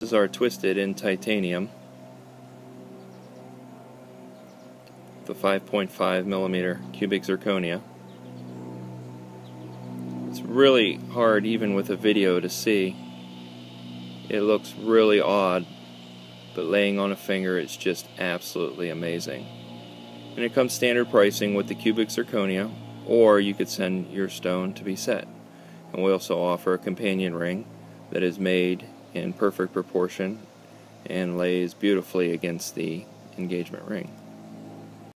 These are twisted in titanium. The 5.5 millimeter cubic zirconia. It's really hard even with a video to see. It looks really odd, but laying on a finger it's just absolutely amazing. And it comes standard pricing with the cubic zirconia, or you could send your stone to be set. And we also offer a companion ring that is made in perfect proportion and lays beautifully against the engagement ring.